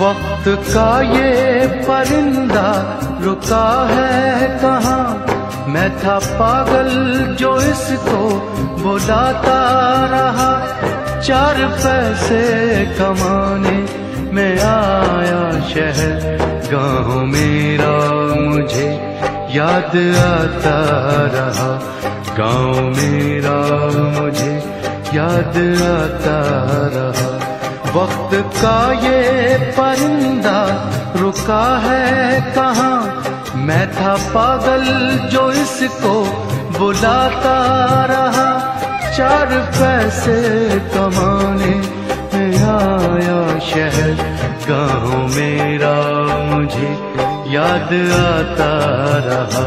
वक्त का ये परिंदा रुका है कहाँ? मैं था पागल जो इसको बुलाता रहा। चार पैसे कमाने में आया शहर। गाँव मेरा मुझे याद आता रहा। गाँव मेरा मुझे याद आता रहा। वक्त का ये परिंदा रुका है कहाँ? मैं था पागल जो इसको बुलाता रहा। चार पैसे कमाने आया शहर। गाँव मेरा मुझे याद आता रहा।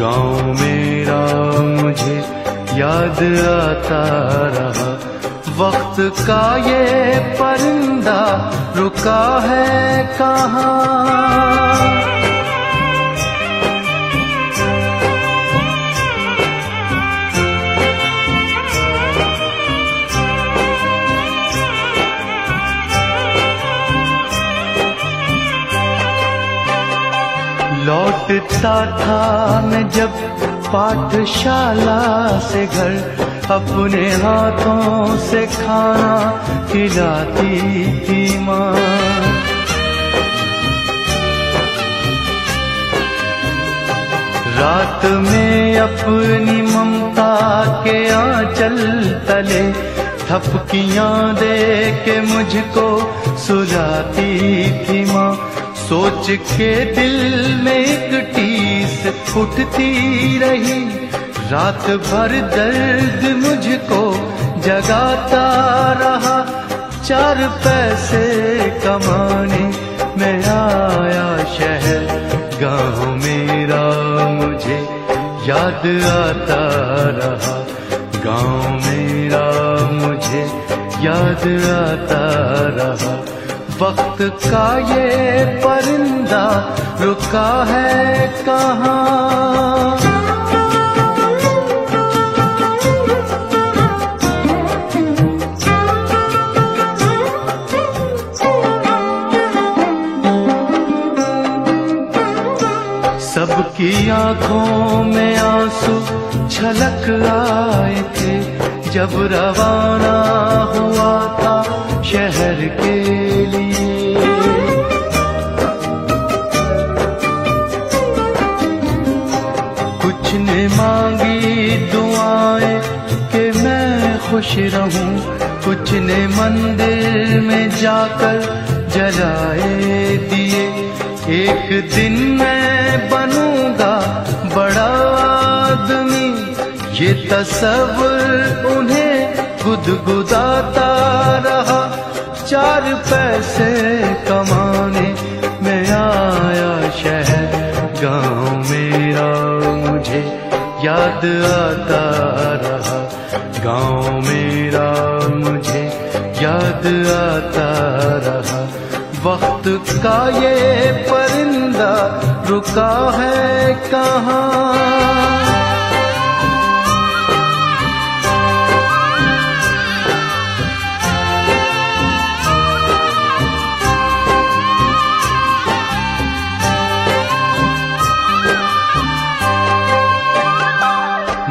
गाँव मेरा मुझे याद आता रहा। वक्त का ये परिंदा रुका है कहाँ? लौटता था मैं जब पाठशाला से घर अपने हाथों से खाना खिलाती थी माँ। रात में अपनी ममता के आंचल तले थपकियाँ दे के मुझको सुलाती थी माँ। सोच के दिल में एक टीस उठती रही रात भर दर्द मुझको जगाता रहा। चार पैसे कमाने में आया शहर। गाँव मेरा मुझे याद आता रहा। गाँव मेरा मुझे याद आता रहा। वक्त का ये परिंदा रुका है कहाँ? सबकी आँखों में आँसू छलक आए थे। जब रवाना हुआ था शहर के लिए। कुछ ने मांगी दुआएँ कि मैं खुश रहूँ। कुछ ने मंदिर में जाकर जलाए दिए। एक दिन मैं बनूँगा बड़ा आदमी। ये तस्वर उन्हें गुदगुदाता रहा। चार पैसे कमाने में आया शहर। गाँव मेरा मुझे याद आता रहा। गाँव मेरा मुझे याद आता रहा। वक्त का ये परिंदा रुका है कहाँ?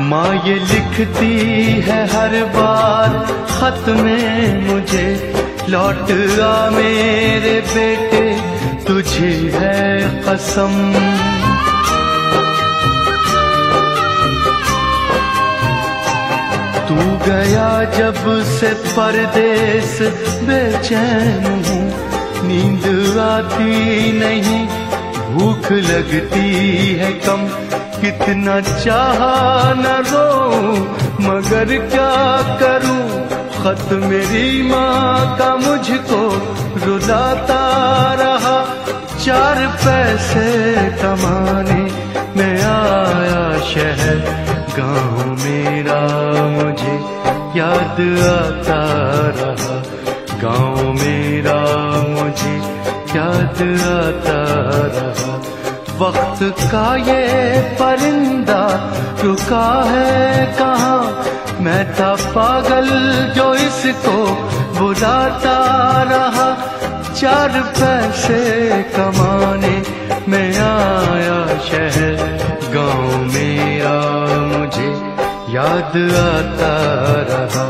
माँ ये लिखती है हर बार, खत में मुझे लौट आ मेरे बेटे, तुझे है कसम। तू गया जब से परदेश बेचैन हूँ। नींद आती नहीं, भूख लगती है कम। कितना चाहा न रो मगर क्या करूँ? खत मेरी माँ का मुझको रुलाता रहा। चार पैसे कमाने में आया शहर। गाँव मेरा मुझे याद आता रहा। गाँव मेरा मुझे याद आता रहा। वक्त का ये परिंदा रुका है कहाँ? मैं था पागल जो इसको बुलाता रहा। चार पैसे कमाने में आया शहर। गाँव मेरा मुझे याद आता रहा।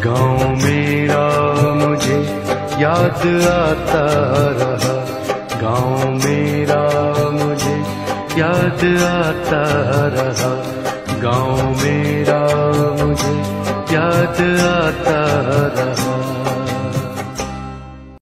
गाँव मेरा मुझे याद आता रहा। गाँव मेरा मुझे याद आता रहा। गाँव मेरा मुझे याद आता रहा।